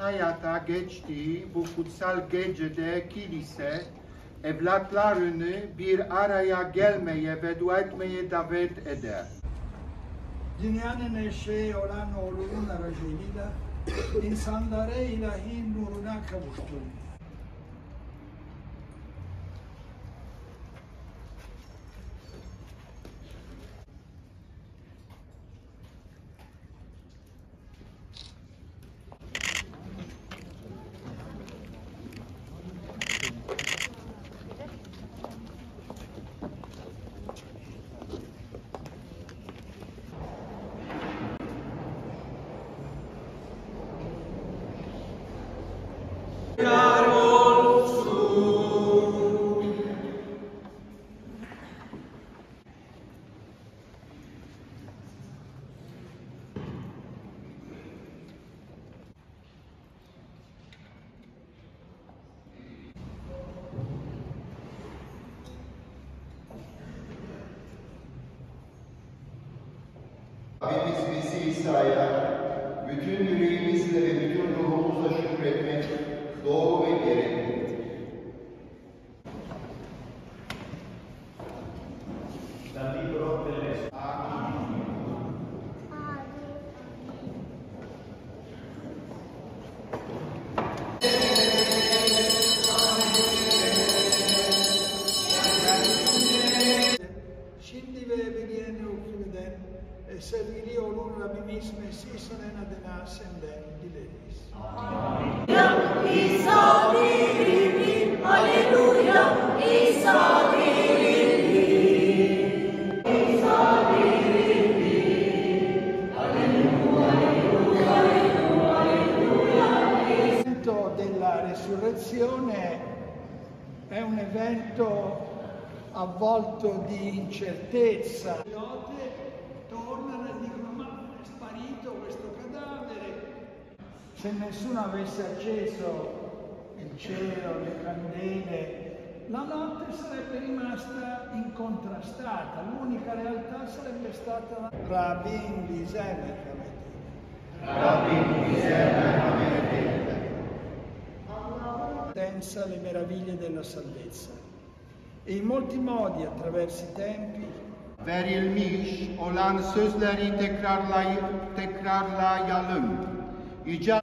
hayata geçtiği bu kutsal gecede kilise evlatlarını bir araya gelmeye ve dua etmeye davet eder. Dünyanın eşeği olan oğlunun aracılığıyla insanları ilahi nuruna kavuşturdu. Rabbimiz bizi İsa'ya bütün yüreğimizle ve bütün Şimdi ve ebediyen hükmeden e, sevgili olan Rabbimiz Mesih'in adına senden dileriz. İsa dirildi, Aleluya, İsa dirildi. İsa dirildi, L'evento della resurrezione è un evento avvolto di incertezza. Le note tornano e dicono ma è sparito questo cadavere. Se nessuno avesse acceso il cielo, le candele, la notte sarebbe rimasta incontrastata. L'unica realtà sarebbe stata Rabin di Zemer, Pensa alle meraviglie della salvezza. E in molti modi, attraverso i tempi, Verilmiş olan sözleri tekrarlayıp tekrarlayalım. Yüce